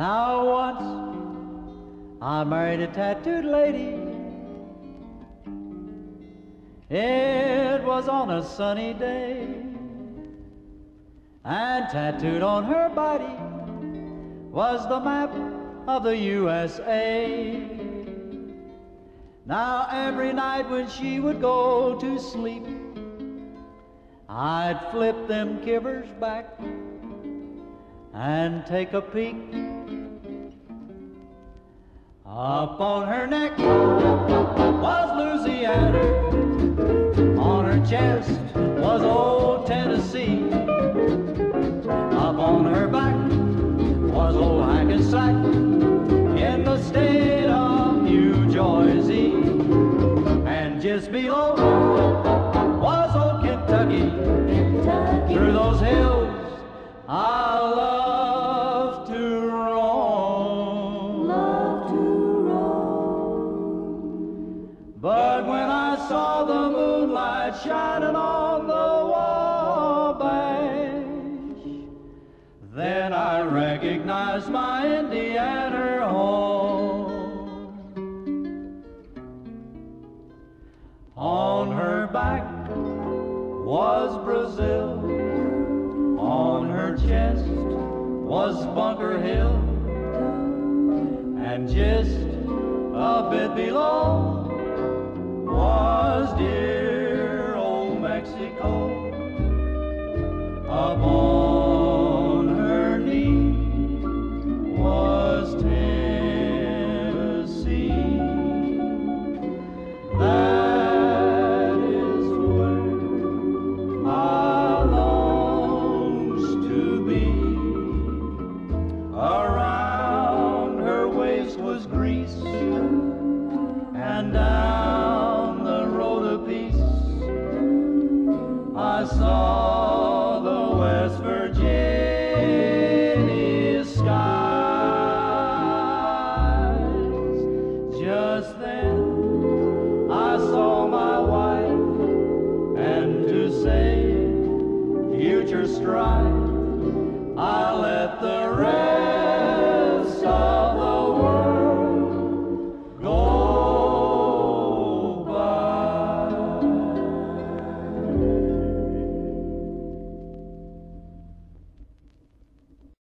Now once I married a tattooed lady. It was on a sunny day. And tattooed on her body was the map of the USA. Now every night when she would go to sleep, I'd flip them kivers back and take a peek. Up on her neck was Louisiana, on her chest was old But when I saw the moonlight shining on the Wabash, then I recognized my Indiana home. On her back was Brazil, on her chest was Bunker Hill, and just a bit below down the road a piece. I saw I'll let the